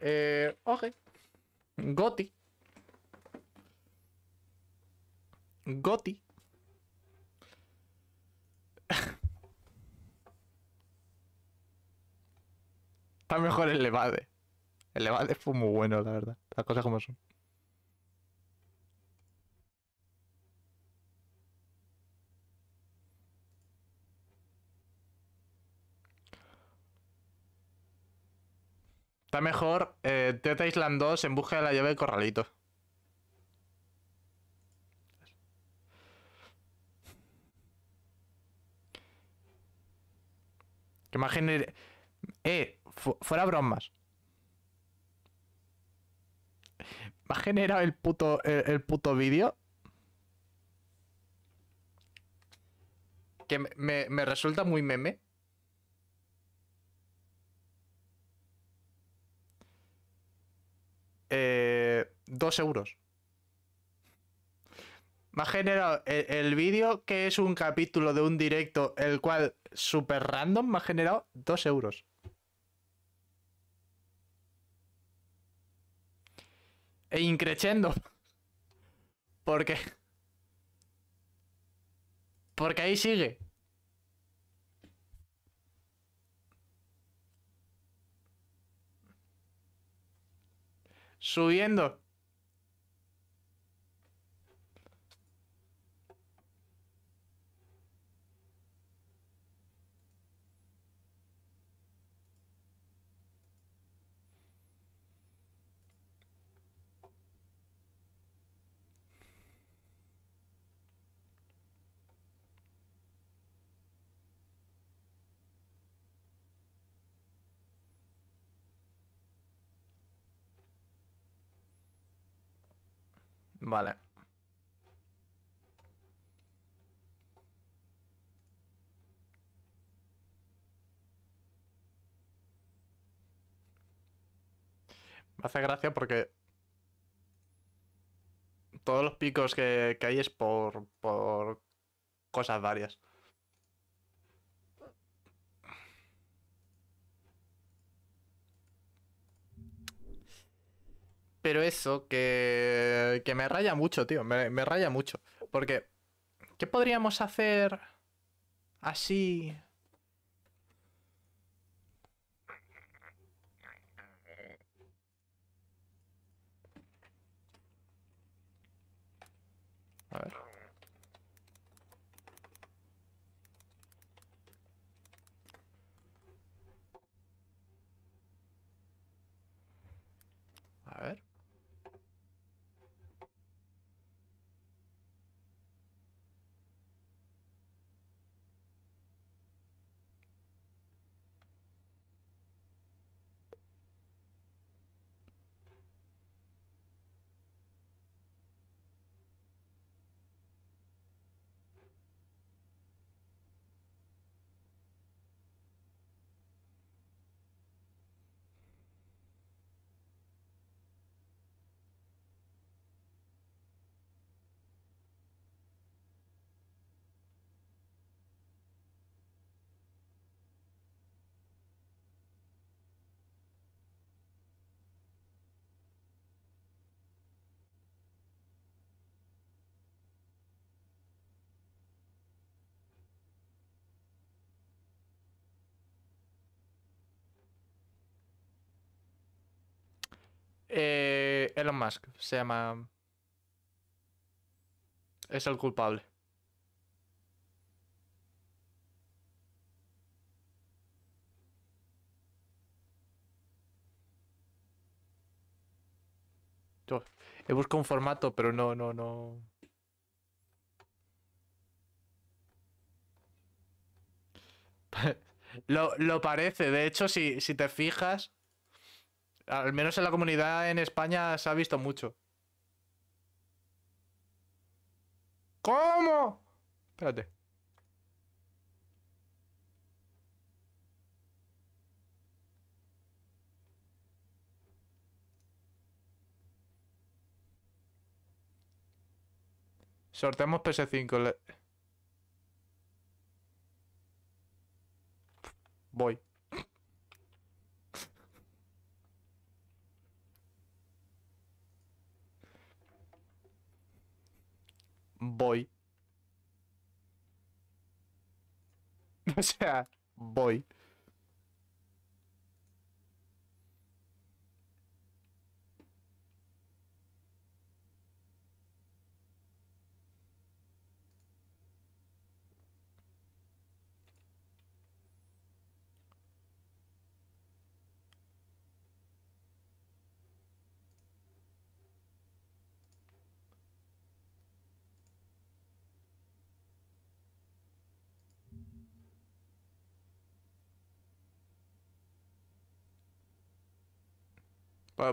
Eh, ok. Goti. Goti. Está mejor el Levade. El Levade fue muy bueno, la verdad. Las cosas como son. Está mejor eh, Dead Island 2 en busca de la llave de corralito. Que más genere... Eh, fu- fuera bromas. ¿Me ha generado el puto, el, puto vídeo? Que me- me resulta muy meme. Eh, dos euros. Me ha generado el, vídeo que es un capítulo de un directo, el cual super random me ha generado dos euros. E increchendo. Porque. Porque ahí sigue. Subiendo. Vale. Me hace gracia porque todos los picos que, que hay es por, por cosas varias. Pero eso, que, que me raya mucho, tío. Me, me raya mucho. Porque, ¿qué podríamos hacer así? Eh, Elon Musk se llama. Es el culpable. Yo he buscado un formato, pero no, no, no. Lo, lo parece, de hecho, si, si te fijas, al menos en la comunidad en España se ha visto mucho. ¿Cómo? Espérate. Sorteamos PS5. le- Voy. O sea, voy.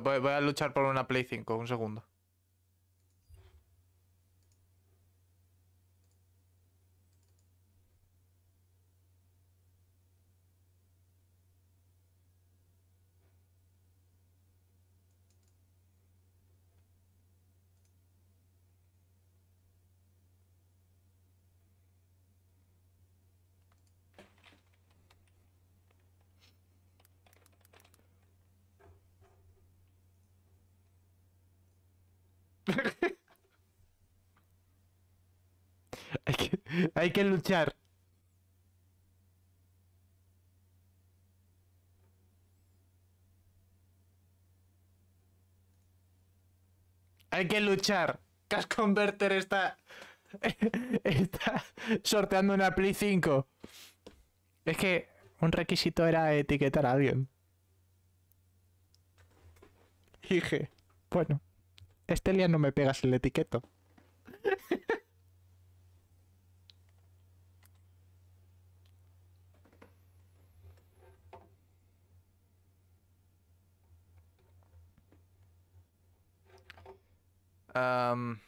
Voy, a luchar por una Play 5, un segundo. Hay que, luchar. Hay que luchar. Cash Converter está. Está sorteando una Play 5. Es que un requisito era etiquetar a alguien. Dije, bueno, Estelia no me pegas el etiqueto. Um,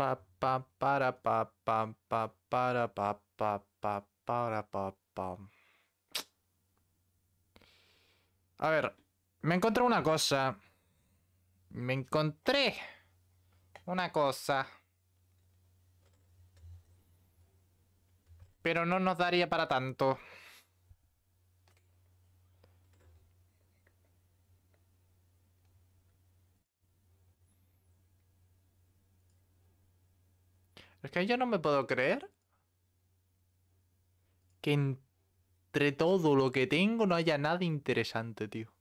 Pa pa para pa pa pa para pa pa pa para pa pa. A ver, me encontré una cosa. Me encontré una cosa. Pero no nos daría para tanto. Es que yo no me puedo creer que entre todo lo que tengo no haya nada interesante, tío.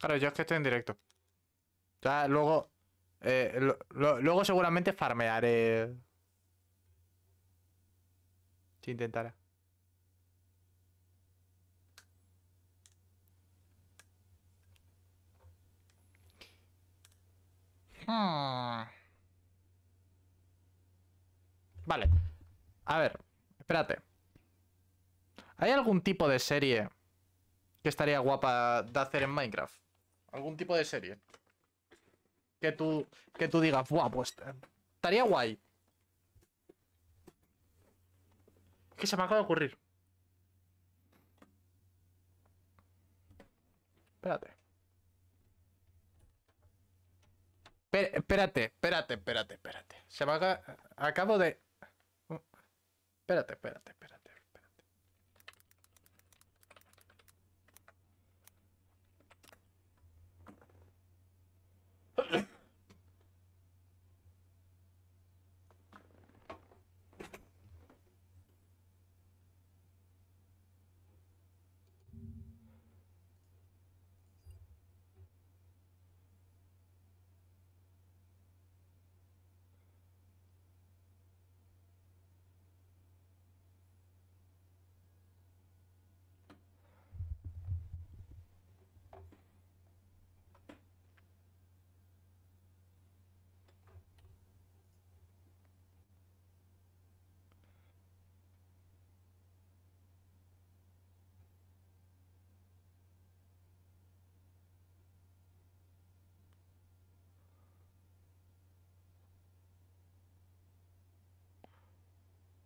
Claro, yo es que estoy en directo. Ya luego. eh, lo- lo- luego seguramente farmearé. Si intentara. Hmm. Vale. A ver, espérate. ¿Hay algún tipo de serie que estaría guapa de hacer en Minecraft? ¿Algún tipo de serie? Que tú, que tú digas, buah, pues eh, estaría guay. Que se me acaba de ocurrir. Espérate. Espérate, espérate, espérate, espérate. Se me acaba... Acabo de... Espérate, espérate, espérate.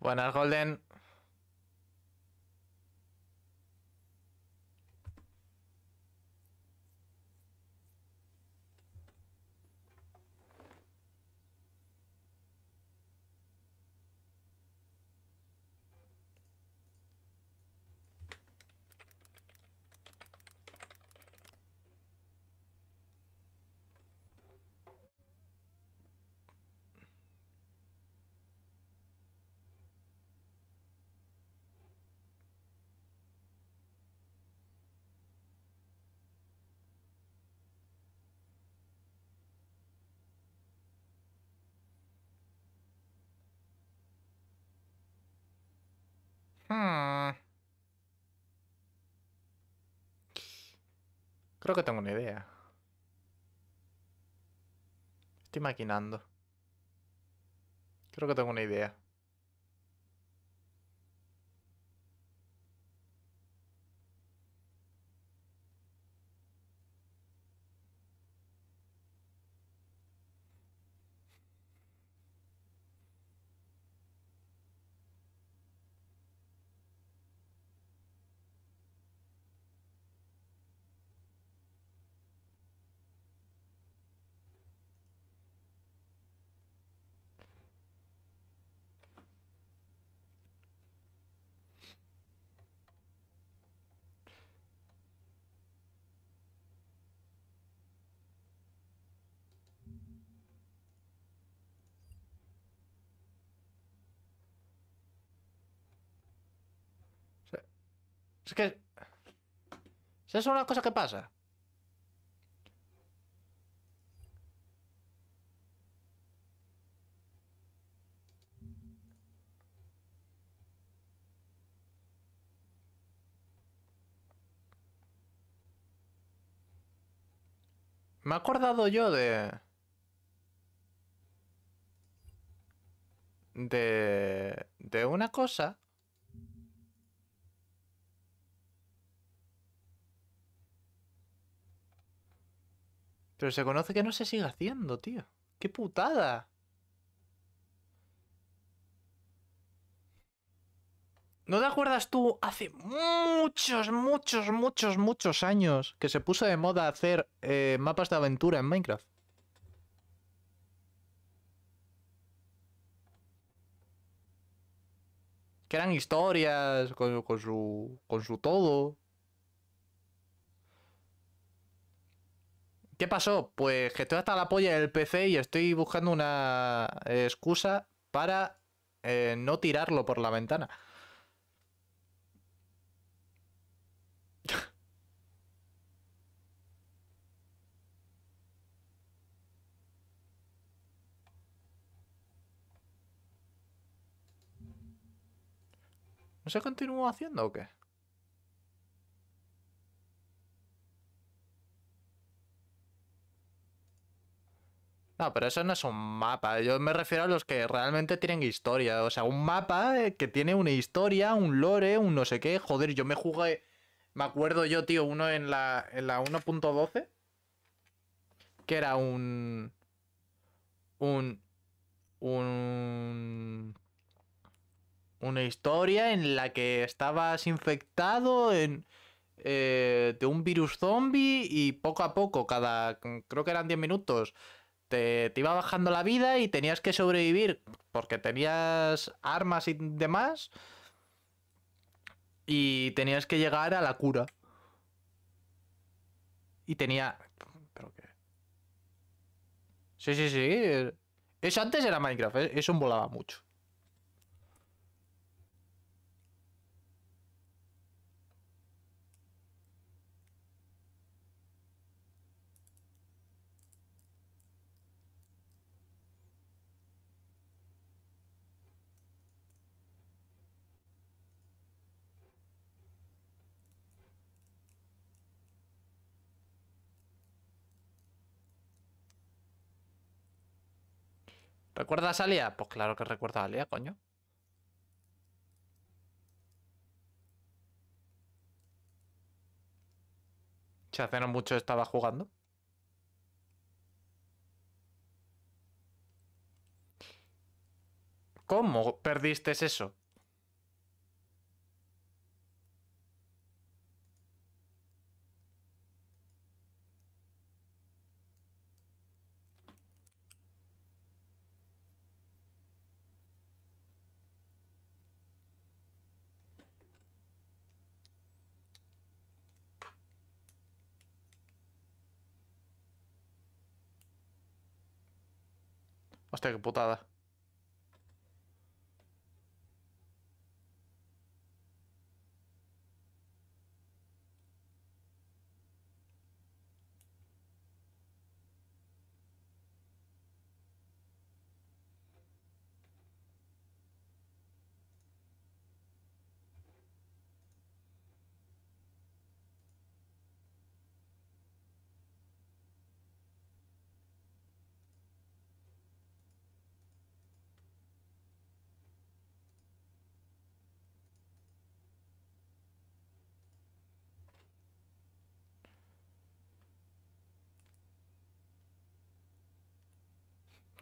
Buenas, Golden. Hmm. Creo que tengo una idea. Estoy maquinando. Creo que tengo una idea. Es que... ¿Sabes una cosa que pasa? Me he acordado yo de... De... De una cosa Pero se conoce que no se sigue haciendo, tío. ¡Qué putada! ¿No te acuerdas tú hace muchos, muchos, muchos, muchos años que se puso de moda hacer eh, mapas de aventura en Minecraft? Que eran historias con, su, con su todo. ¿Qué pasó? Pues que estoy hasta la polla del PC y estoy buscando una excusa para eh, no tirarlo por la ventana. ¿No se continúa haciendo o qué? No, pero eso no es un mapa. Yo me refiero a los que realmente tienen historia. O sea, un mapa eh, que tiene una historia, un lore, un no sé qué. Joder, yo me jugué. Me acuerdo yo, tío, uno en la, en la 1.12. Que era un. Un. Un. Una historia en la que estabas infectado en, eh, de un virus zombie y poco a poco, cada. Creo que eran 10 minutos te, iba bajando la vida y tenías que sobrevivir porque tenías armas y demás. Y tenías que llegar a la cura. Y tenía... ¿Pero qué? Sí, sí, sí. Eso antes era Minecraft, ¿eh? eso volaba mucho. ¿Recuerdas a Alia? Pues claro que recuerda a Alia, coño. Si hace no mucho estaba jugando. ¿Cómo perdiste eso? Hostia, qué putada.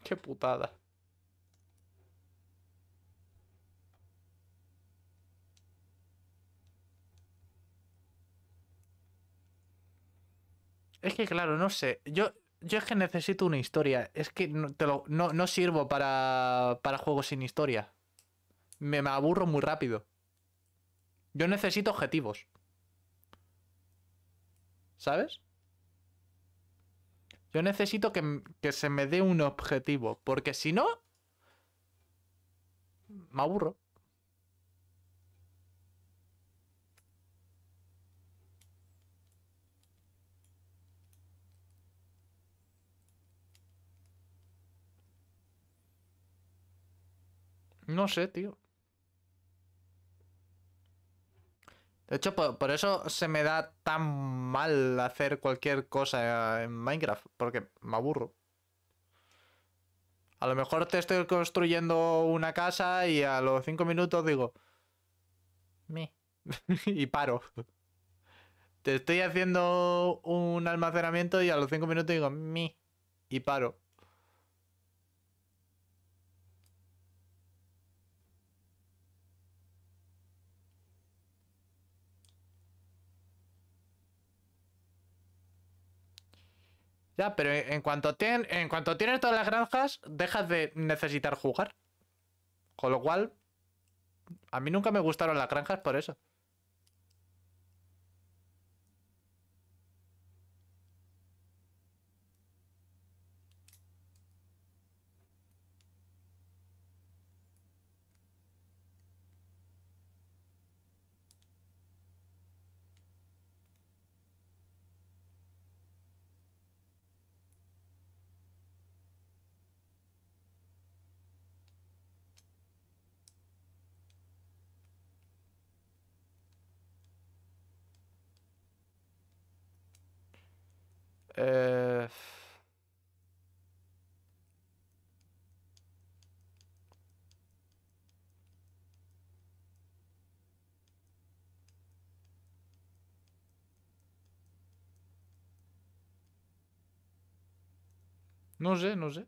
Qué putada. Es que claro, no sé. Yo, yo es que necesito una historia. Es que no, te lo, no, no sirvo para, para juegos sin historia. Me, me aburro muy rápido. Yo necesito objetivos. ¿Sabes? Yo necesito que, que se me dé un objetivo, porque si no, me aburro. No sé, tío. De hecho, por, eso se me da tan mal hacer cualquier cosa en Minecraft, porque me aburro. A lo mejor te estoy construyendo una casa y a los cinco minutos digo... Me. y paro. Te estoy haciendo un almacenamiento y a los cinco minutos digo... Me. Y paro. Ya, pero en cuanto, en cuanto tienes todas las granjas, dejas de necesitar jugar. Con lo cual, a mí nunca me gustaron las granjas por eso. Eh... No sé, no sé.